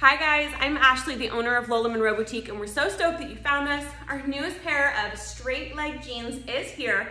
Hi guys, I'm Ashley, the owner of Lola Monroe Boutique, and we're so stoked that you found us. Our newest pair of straight leg jeans is here.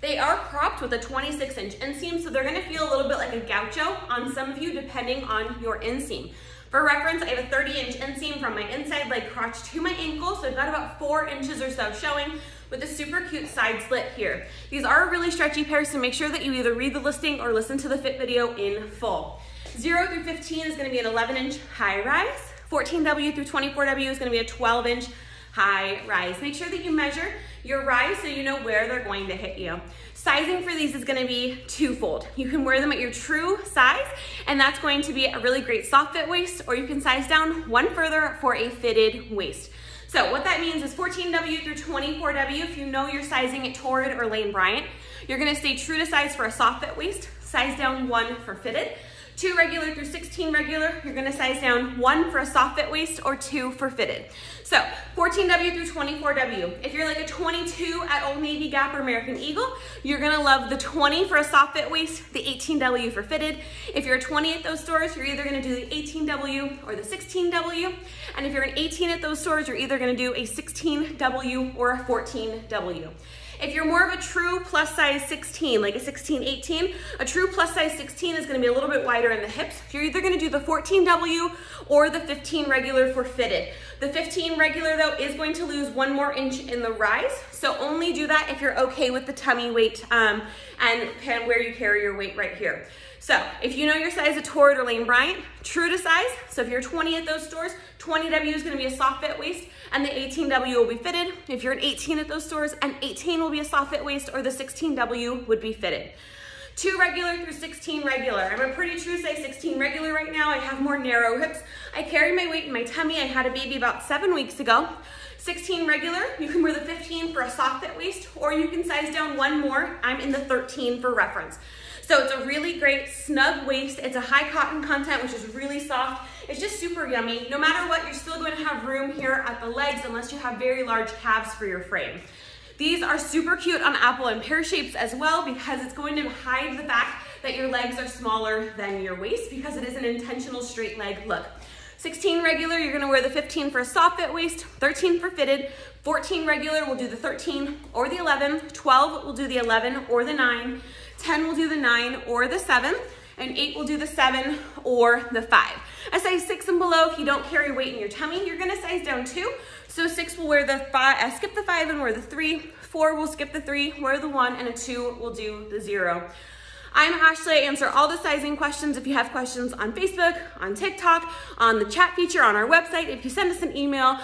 They are cropped with a 26 inch inseam, so they're gonna feel a little bit like a gaucho on some of you depending on your inseam. For reference, I have a 30 inch inseam from my inside leg crotch to my ankle, so I've got about four inches or so showing with a super cute side slit here. These are a really stretchy pair, so make sure that you either read the listing or listen to the fit video in full. 0 through 15 is gonna be an 11 inch high rise. 14W through 24W is gonna be a 12 inch high rise. Make sure that you measure your rise so you know where they're going to hit you. Sizing for these is gonna be twofold. You can wear them at your true size, and that's going to be a really great soft fit waist, or you can size down one further for a fitted waist. So what that means is 14W through 24W, if you know you're sizing at Torrid or Lane Bryant, you're gonna stay true to size for a soft fit waist, size down one for fitted. Two regular through 16 regular, you're gonna size down one for a soft fit waist or two for fitted. So 14W through 24W. If you're like a 22 at Old Navy, Gap, or American Eagle, you're gonna love the 20 for a soft fit waist, the 18W for fitted. If you're a 20 at those stores, you're either gonna do the 18W or the 16W. And if you're an 18 at those stores, you're either gonna do a 16W or a 14W. If you're more of a true plus size 16, like a 16, 18, a true plus size 16 is gonna be a little bit wider in the hips. You're either gonna do the 14W or the 15 regular for fitted. The 15 regular though is going to lose one more inch in the rise. So only do that if you're okay with the tummy weight um, and where you carry your weight right here. So if you know your size at Torrid or Lane Bryant, true to size. So if you're 20 at those stores, 20W is gonna be a soft fit waist and the 18W will be fitted. If you're an 18 at those stores, an 18 will be a soft fit waist or the 16W would be fitted. Two regular through 16 regular. I'm a pretty true size 16 regular right now. I have more narrow hips. I carry my weight in my tummy. I had a baby about seven weeks ago. 16 regular, you can wear the 15 for a soft fit waist, or you can size down one more. I'm in the 13 for reference. So it's a really great snug waist. It's a high cotton content, which is really soft. It's just super yummy. No matter what, you're still going to have room here at the legs unless you have very large calves for your frame. These are super cute on apple and pear shapes as well because it's going to hide the fact that your legs are smaller than your waist because it is an intentional straight leg look. 16 regular, you're gonna wear the 15 for a soft fit waist, 13 for fitted, 14 regular, we'll do the 13 or the 11, 12 we'll do the 11 or the 9, 10 we'll do the nine or the seven, and eight we'll do the seven or the five. A size six and below, if you don't carry weight in your tummy, you're gonna size down two. So six will wear the five, uh, skip the five and wear the three. Four will skip the three, wear the one, and a two will do the zero. I'm Ashley. I answer all the sizing questions. If you have questions on Facebook, on TikTok, on the chat feature on our website, if you send us an email, um,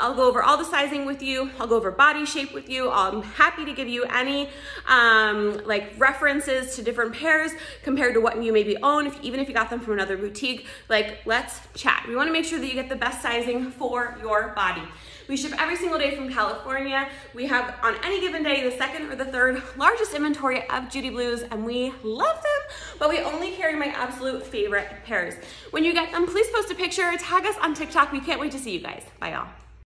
I'll go over all the sizing with you. I'll go over body shape with you. I'm happy to give you any um, like references to different pairs compared to what you maybe own, if, even if you got them from another boutique. Like, let's chat. We want to make sure that you get the best sizing for your body. We ship every single day from California. We have on any given day the second or the third largest inventory of Judy Blues and we love them, but we only carry my absolute favorite pairs. When you get them, please post a picture, tag us on TikTok. We can't wait to see you guys. Bye y'all.